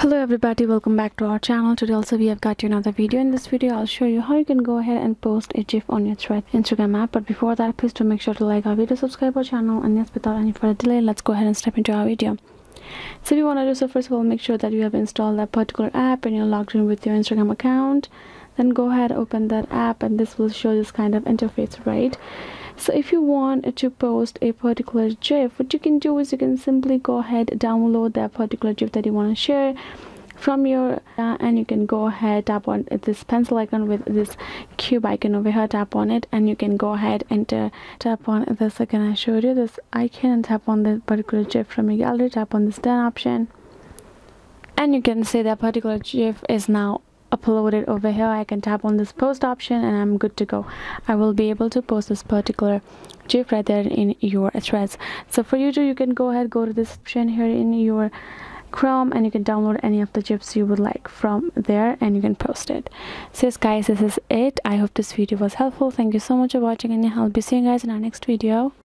hello everybody. Welcome back to our channel. Today also we have got you another video. In this video i'll show you how you can go ahead and post a gif on your thread instagram app. But before that please do make sure to like our video subscribe our channel and yes without any further delay let's go ahead and step into our video. So if you want to do so first of all make sure that you have installed that particular app and you're logged in with your instagram account then go ahead open that app and this will show this kind of interface right? So if you want to post a particular gif what you can do is you can simply go ahead download that particular gif that you want to share from your uh, and you can go ahead tap on this pencil icon with this cube icon over here tap on it and you can go ahead and uh, tap on this again i showed you this icon and tap on the particular gif from your gallery tap on this done option. And you can see that particular gif is now uploaded over here. I can tap on this post option and i'm good to go. I will be able to post this particular gif right there in your threads. So for you to you can go ahead go to this option here in your chrome and you can download any of the gifs you would like from there and you can post it. So yes guys this is it. I hope this video was helpful. Thank you so much for watching and i'll be seeing you guys in our next video